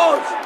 coach.